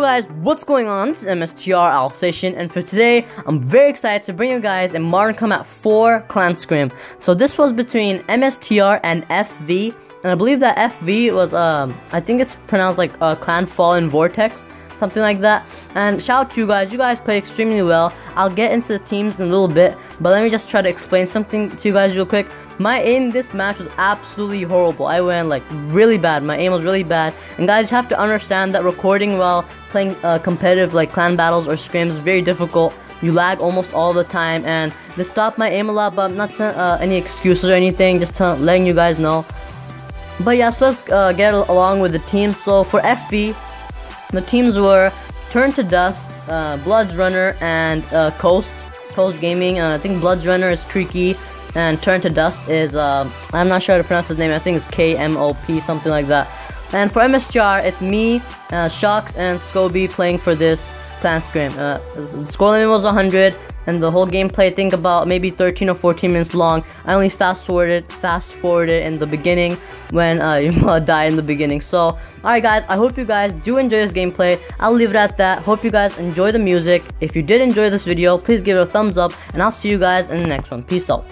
Guys, what's going on? This is MSTR Alsation, and for today, I'm very excited to bring you guys a Modern Combat 4 Clan Scrim. So this was between MSTR and FV, and I believe that FV was, um, I think it's pronounced like uh, Clan Fallen Vortex, something like that. And shout out to you guys, you guys played extremely well. I'll get into the teams in a little bit, but let me just try to explain something to you guys real quick. My aim this match was absolutely horrible. I went like really bad. My aim was really bad. And guys, you have to understand that recording while playing uh, competitive like clan battles or scrims is very difficult. You lag almost all the time, and this stopped my aim a lot. But I'm not uh, any excuses or anything. Just letting you guys know. But yeah, so let's uh, get along with the team. So for FV, the teams were Turn to Dust, uh, Bloods Runner, and uh, Coast. Coast Gaming. Uh, I think Bloods Runner is Tricky and Turn to Dust is, uh, I'm not sure how to pronounce his name, I think it's K-M-O-P, something like that. And for MSTR, it's me, uh, Shocks, and Scoby playing for this Clan Scrim. Uh, score limit was 100, and the whole gameplay, I think about maybe 13 or 14 minutes long. I only fast forwarded, fast forwarded in the beginning when uh, die in the beginning. So, alright guys, I hope you guys do enjoy this gameplay. I'll leave it at that. Hope you guys enjoy the music. If you did enjoy this video, please give it a thumbs up, and I'll see you guys in the next one. Peace out.